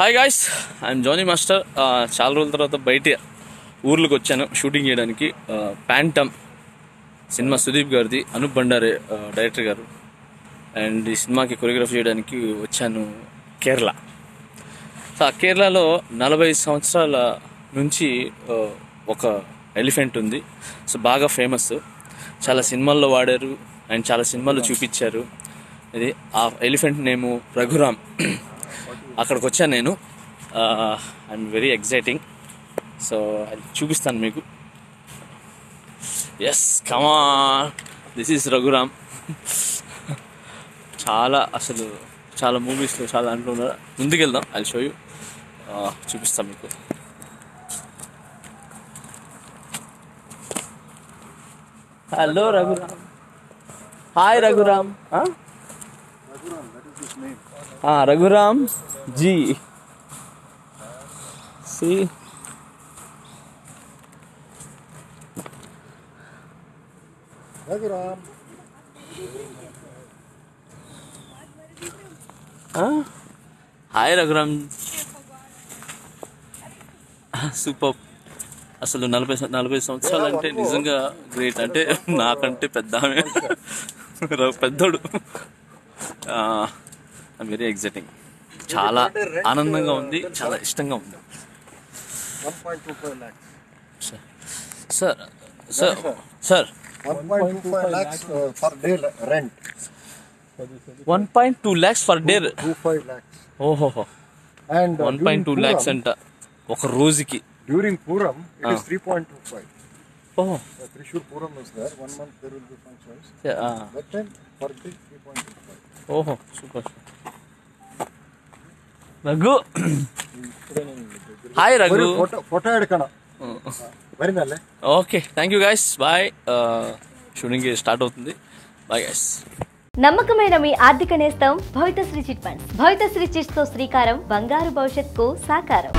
Hi guys I'm Jani master చాలా రోజుల తర్వాత బయట ఊర్లోకి వచ్చాను. షూటింగ్ చేయడానికి uh, ప్యాంటమ్ సినిమా సుదీప్ గారిది అనూప్ బండారే డైరెక్టర్ గారు. అండ్ ఈ సినిమాకి కొరియోగ్రఫీ చేయడానికి వచ్చాను కేరళ. సో ఆ కేరళలో నలభై సంవత్సరాల నుంచి uh, ఒక ఎలిఫెంట్ ఉంది. సో బాగా ఫేమస్ చాలా సినిమాల్లో వాడారు. అండ్ చాలా సినిమాల్లో చూపించారు. ఇది ఆ ఎలిఫెంట్ నేము రఘురామ్. అక్కడికి వచ్చాను నేను అండ్ వెరీ ఎగ్జైటింగ్ సో అది చూపిస్తాను మీకు. Yes comma this is Raghuram చాలా అసలు చాలా మూవీస్లో చాలా అంటున్నారు ముందుకెళ్దాం. అది షో యూ చూపిస్తాం మీకు. Hello Raghuram hi Raghuram Raghuram ji. C. Hi Raghuram. Super. అసలు నలభై నలభై సంవత్సరాలు అంటే నిజంగా గ్రేట్. అంటే నాకంటే పెద్ద ఆమె. వెరీ ఎగ్జైటింగ్ చాలా ఆనందంగా ఉంది చాలా ఇష్టంగా ఉంది. Sir sir sir one point two lakhs for day ఓహో. వన్ పాయింట్ టూ ల్యాక్స్ అంట ఒక రోజుకి. During Pooram three point two five ఓహో. త్రిశూర్ పూర్వం వన్ ఓహో super రఘు హాయ్ రఘు ಬರೀ photo photo ಹಿಡ್ಕೋಣ ಬರೀನಲ್ಲೇ okay thank you guys bye shooting start అవుతుంది బాయ్ గైస్ నమ్మకమైన మీ ఆర్థిక నేస్తం Bhavithasri chit funds Bhavithasri chits తో శ్రీకారం బంగారు భవిష్యత్కు సాకారం